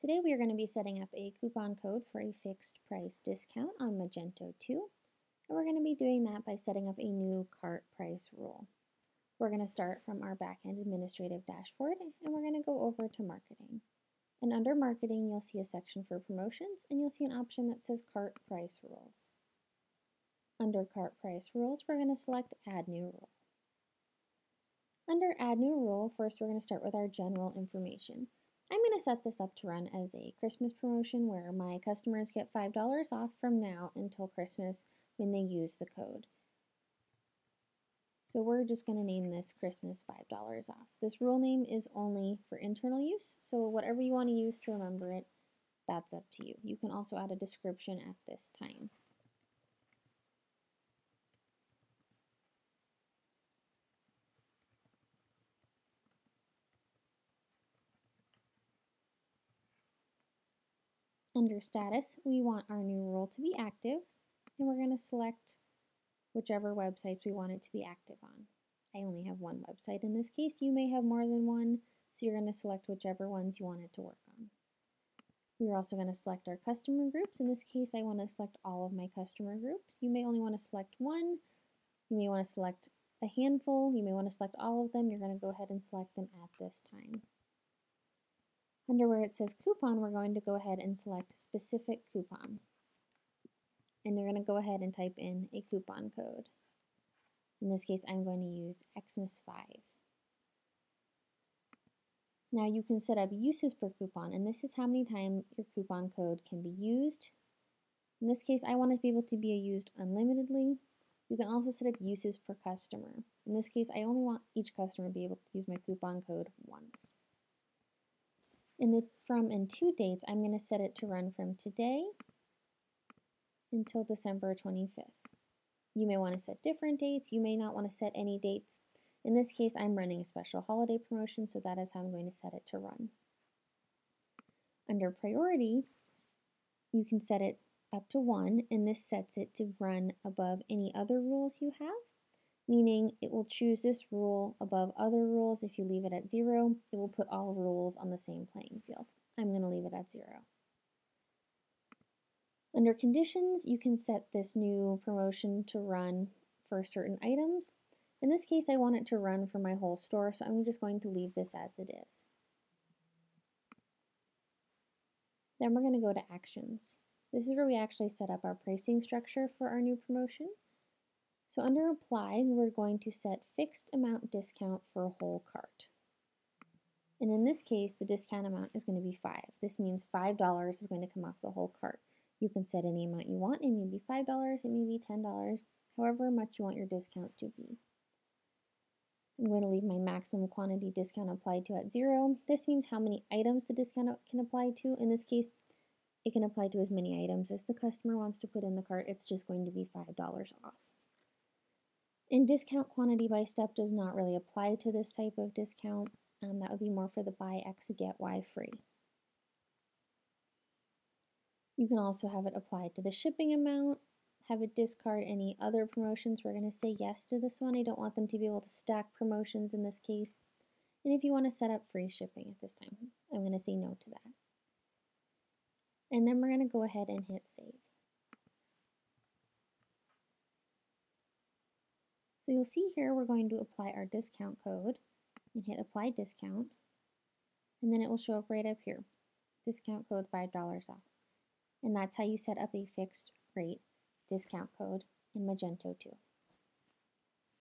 Today we are going to be setting up a coupon code for a fixed price discount on Magento 2. And we're going to be doing that by setting up a new cart price rule. We're going to start from our backend administrative dashboard and we're going to go over to marketing. And under marketing, you'll see a section for promotions and you'll see an option that says cart price rules. Under cart price rules, we're going to select add new rule. Under add new rule, first we're going to start with our general information. I'm going to set this up to run as a Christmas promotion where my customers get $5 off from now until Christmas when they use the code. So we're just going to name this Christmas $5 off. This rule name is only for internal use, so whatever you want to use to remember it, that's up to you. You can also add a description at this time. Under status, we want our new rule to be active, and we're going to select whichever websites we want it to be active on. I only have one website in this case. You may have more than one, so you're going to select whichever ones you want it to work on. We're also going to select our customer groups. In this case, I want to select all of my customer groups. You may only want to select one. You may want to select a handful. You may want to select all of them. You're going to go ahead and select them at this time. Under where it says coupon, we're going to go ahead and select specific coupon. And you're going to go ahead and type in a coupon code. In this case, I'm going to use Xmas5. Now you can set up uses per coupon, and this is how many times your coupon code can be used. In this case, I want it to be able to be used unlimitedly. You can also set up uses per customer. In this case, I only want each customer to be able to use my coupon code once. In the from and to dates, I'm going to set it to run from today until December 25th. You may want to set different dates. You may not want to set any dates. In this case, I'm running a special holiday promotion, so that is how I'm going to set it to run. Under priority, you can set it up to 1, and this sets it to run above any other rules you have meaning it will choose this rule above other rules. If you leave it at zero, it will put all rules on the same playing field. I'm going to leave it at zero. Under conditions, you can set this new promotion to run for certain items. In this case, I want it to run for my whole store, so I'm just going to leave this as it is. Then we're going to go to actions. This is where we actually set up our pricing structure for our new promotion. So under apply, we're going to set fixed amount discount for a whole cart. And in this case, the discount amount is going to be 5. This means $5 is going to come off the whole cart. You can set any amount you want. It may be $5, it may be $10, however much you want your discount to be. I'm going to leave my maximum quantity discount applied to at 0. This means how many items the discount can apply to. In this case, it can apply to as many items as the customer wants to put in the cart. It's just going to be $5 off. And discount quantity by step does not really apply to this type of discount. Um, that would be more for the buy X get Y free. You can also have it applied to the shipping amount, have it discard any other promotions. We're going to say yes to this one. I don't want them to be able to stack promotions in this case. And if you want to set up free shipping at this time, I'm going to say no to that. And then we're going to go ahead and hit save. So you'll see here we're going to apply our discount code and hit apply discount and then it will show up right up here. Discount code $5 off. And that's how you set up a fixed rate discount code in Magento 2.